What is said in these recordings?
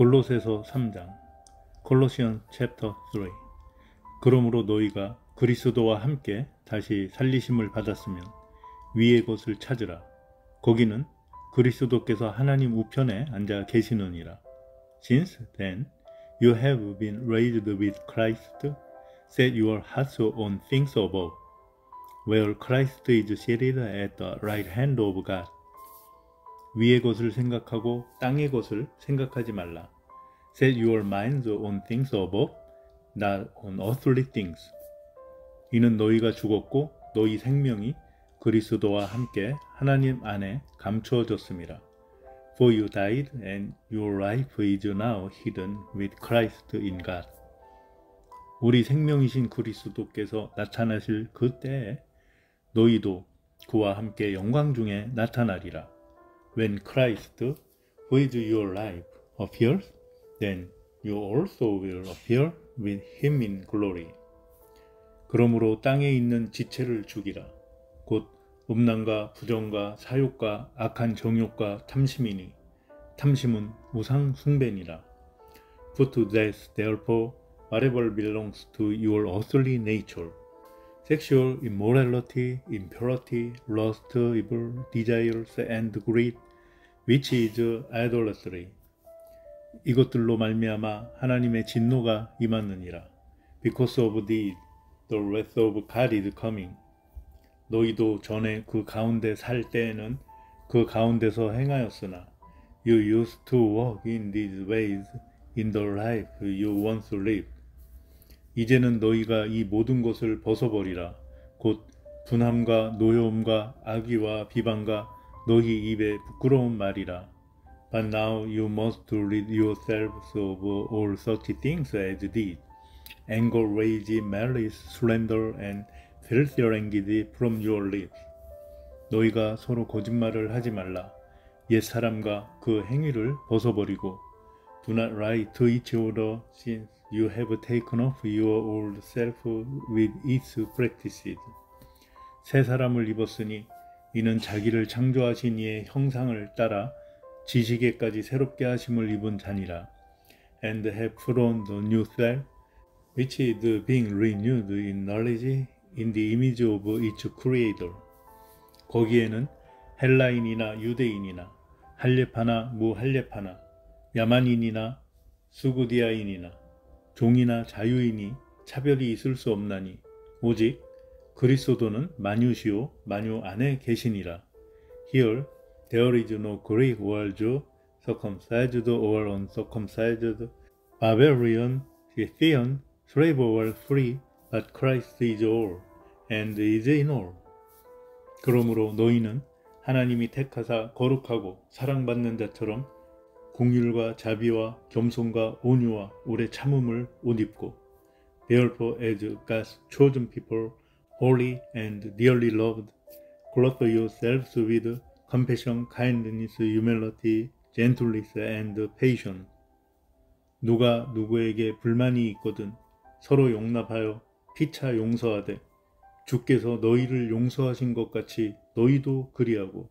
골로새서 3장 콜로시언 챕터 3 그러므로 너희가 그리스도와 함께 다시 살리심을 받았으면 위의 것을 찾으라 거기는 그리스도께서 하나님 우편에 앉아 계시느니라 Since then you have been raised with Christ set your hearts on things above where Christ is seated at the right hand of God 위의 것을 생각하고 땅의 것을 생각하지 말라. Set your minds on things above, not on earthly things. 이는 너희가 죽었고 너희 생명이 그리스도와 함께 하나님 안에 감추어졌습니다. For you died and your life is now hidden with Christ in God. 우리 생명이신 그리스도께서 나타나실 그때에 너희도 그와 함께 영광 중에 나타나리라. When Christ, is your life, appears, then you also will appear with him in glory. 그러므로 땅에 있는 지체를 죽이라. 곧 음란과 부정과 사욕과 악한 정욕과 탐심이니 탐심은 우상 숭배니라. Put to death therefore whatever belongs to your earthly nature. Sexual immorality, impurity, lust, evil desires, and greed, which is idolatry. 이것들로 말미암아 하나님의 진노가 임하느니라. Because of these, the wrath of God is coming. 너희도 전에 그 가운데 살 때에는 그 가운데서 행하였으나 You used to walk in these ways in the life you once lived. 이제는 너희가 이 모든 것을 벗어버리라. 곧 분함과 노여움과 악의와 비방과 너희 입에 부끄러운 말이라. But now you must rid yourselves of all such things as did. Anger, rage, malice, slander, and filthy language from your lips. 너희가 서로 거짓말을 하지 말라. 옛 사람과 그 행위를 벗어버리고 Do not lie to each other since you have taken off your old self with its practices. 새 사람을 입었으니 이는 자기를 창조하신 이의 형상을 따라 지식에까지 새롭게 하심을 입은 자니라. And have put the new self, which is being renewed in knowledge in the image of its creator. 거기에는 헬라인이나 유대인이나 할례파나 무할례파나 야만인이나 수구디아인이나 종이나 자유인이 차별이 있을 수 없나니 오직 그리스도는 만유시오 만유 안에 계시니라. Here there is no Greek or Jew, circumcised or uncircumcised, barbarian, Scythian, slave or free, but Christ is all, and is in all. 그러므로 너희는 하나님이 택하사 거룩하고 사랑받는 자처럼 공율과 자비와 겸손과 온유와 오래 참음을 옷 입고 Therefore as God's chosen people, holy and dearly loved, clothe yourselves with compassion, kindness, humility, gentleness and patience. 누가 누구에게 불만이 있거든 서로 용납하여 피차 용서하되 주께서 너희를 용서하신 것 같이 너희도 그리하고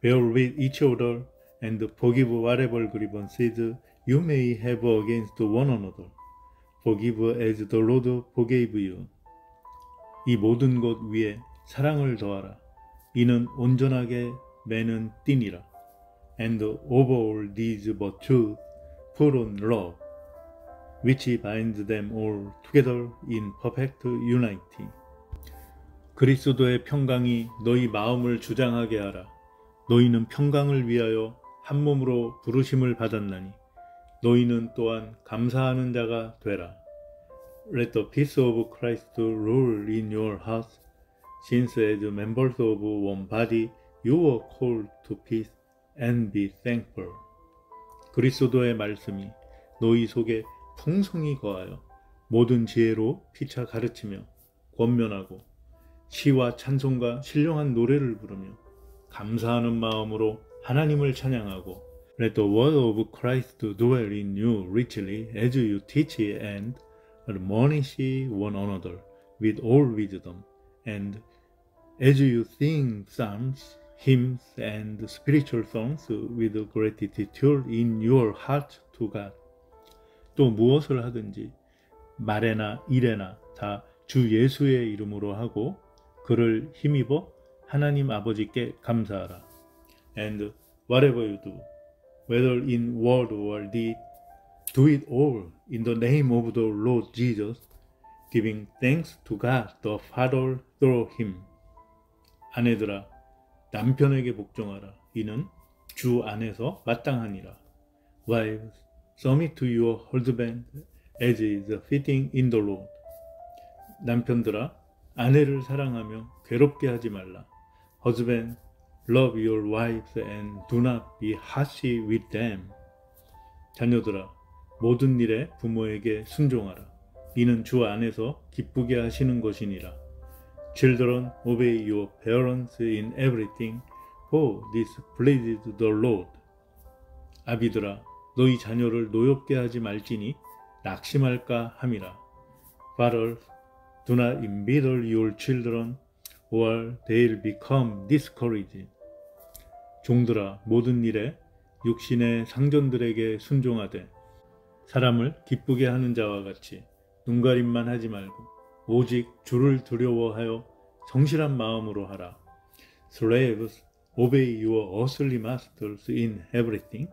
bear with each other and forgive whatever grievances you may have against one another. Forgive as the Lord forgave you. 이 모든 것 위에 사랑을 더하라. 이는 온전하게 매는 띠니라. And over all these virtues put on love, which binds them all together in perfect unity. 그리스도의 평강이 너희 마음을 주장하게 하라. 너희는 평강을 위하여 한 몸으로 부르심을 받았나니 너희는 또한 감사하는 자가 되라. Let the peace of Christ rule in your hearts, since as members of one body you were called to peace and be thankful. 그리스도의 말씀이 너희 속에 풍성히 거하여 모든 지혜로 피차 가르치며 권면하고 시와 찬송과 신령한 노래를 부르며 감사하는 마음으로 하나님을 찬양하고 Let the word of Christ dwell in you richly as you teach and admonish one another with all wisdom and as you sing psalms, hymns and spiritual songs with gratitude in your heart to God. 또 무엇을 하든지 말에나 일에나 다 주 예수의 이름으로 하고 그를 힘입어 하나님 아버지께 감사하라. And whatever you do, whether in word or deed, do it all in the name of the Lord Jesus, giving thanks to God the Father through him. 아내들아, 남편에게 복종하라. 이는 주 안에서 마땅하니라. Wives, submit to your husband as is fitting in the Lord. 남편들아, 아내를 사랑하며 괴롭게 하지 말라. Husband, love your wives and do not be harsh with them. 자녀들아, 모든 일에 부모에게 순종하라. 이는 주 안에서 기쁘게 하시는 것이니라. Children, obey your parents in everything, for this pleases the Lord. 아비들아, 너희 자녀를 노엽게 하지 말지니 낙심할까 함이라. Fathers, do not embittle your children, or they'll become discouraged. 종들아, 모든 일에 육신의 상전들에게 순종하되 사람을 기쁘게 하는 자와 같이 눈가림만 하지 말고 오직 주를 두려워하여 성실한 마음으로 하라. Slaves, obey your earthly masters in everything,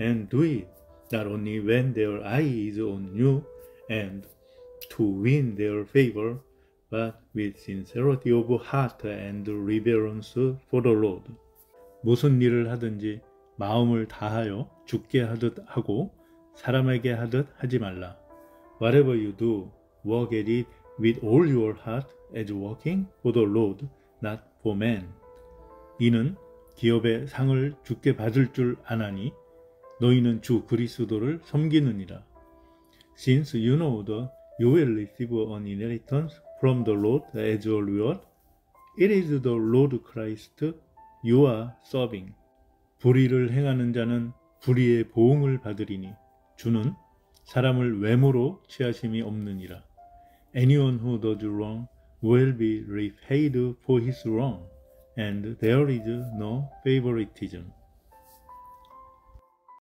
and do it not only when their eye is on you and to win their favor, but with sincerity of heart and reverence for the Lord. 무슨 일을 하든지 마음을 다하여 죽게 하듯 하고 사람에게 하듯 하지 말라. Whatever you do, work at it with all your heart as working for the Lord, not for man. 이는 기업의 상을 주께 받을 줄 아나니 너희는 주 그리스도를 섬기느니라. Since you know that you will receive an inheritance from the Lord as a reward, it is the Lord Christ you are serving. 불의를 행하는 자는 불의의 보응을 받으리니 주는 사람을 외모로 취하심이 없느니라. Anyone who does wrong will be repaid for his wrong, and there is no favoritism.